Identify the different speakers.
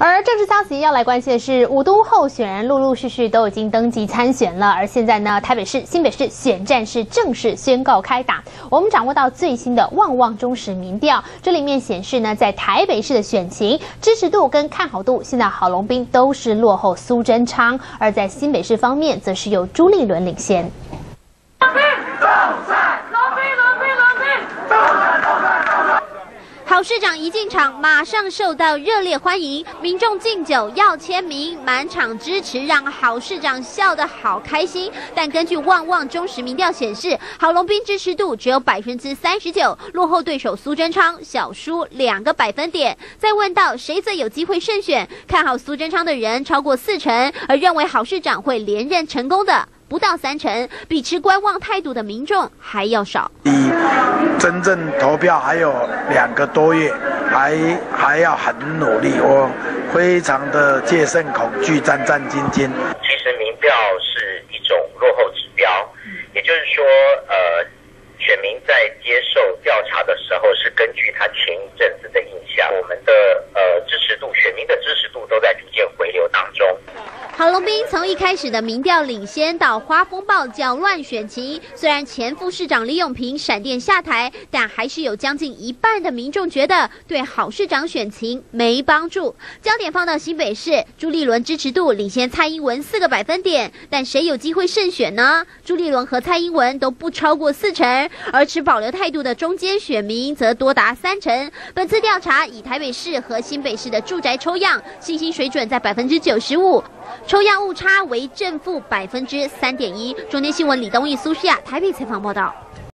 Speaker 1: 而政治消息要来关心的是，五都候选人陆陆续续都已经登记参选了。而现在呢，台北市、新北市选战是正式宣告开打。我们掌握到最新的旺旺中实民调，这里面显示呢，在台北市的选情支持度跟看好度，现在郝龙斌都是落后苏贞昌；而在新北市方面，则是由朱立伦领先。
Speaker 2: 郝市长一进场，马上受到热烈欢迎，民众敬酒要签名，满场支持，让郝市长笑得好开心。但根据旺旺中实民调显示，郝龙斌支持度只有百分之三十九，落后对手苏贞昌小输两个百分点。再问到谁最有机会胜选，看好苏贞昌的人超过四成，而认为郝市长会连任成功的。不到三成，比持观望态度的民众还要少。
Speaker 3: 真正投票还有两个多月，还还要很努力，我非常的戒慎恐惧，战战兢兢。
Speaker 4: 其实民调是一种落后指标，也就是说，呃，选民在接受调查的时候是根据他前一阵子的印象，我们的呃支持度，选民的支持度都在逐渐回流当中。
Speaker 2: 郝龙斌从一开始的民调领先到花风暴搅乱选情，虽然前副市长李永平闪电下台，但还是有将近一半的民众觉得对郝市长选情没帮助。焦点放到新北市，朱立伦支持度领先蔡英文四个百分点，但谁有机会胜选呢？朱立伦和蔡英文都不超过四成，而持保留态度的中间选民则多达三成。本次调查以台北市和新北市的住宅抽样，信心水准在百分之九十五。抽样误差为正负百分之三点一。中天新闻李东义、苏西亚台北采访报道。